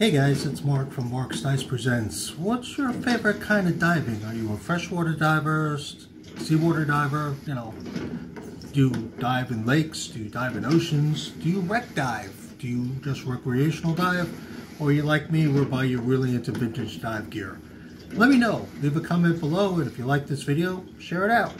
Hey guys, it's Mark from Mark Stise Presents. What's your favorite kind of diving? Are you a freshwater diver, seawater diver? You know, do you dive in lakes? Do you dive in oceans? Do you wreck dive? Do you just recreational dive? Or are you like me, whereby you're really into vintage dive gear? Let me know. Leave a comment below, and if you like this video, share it out.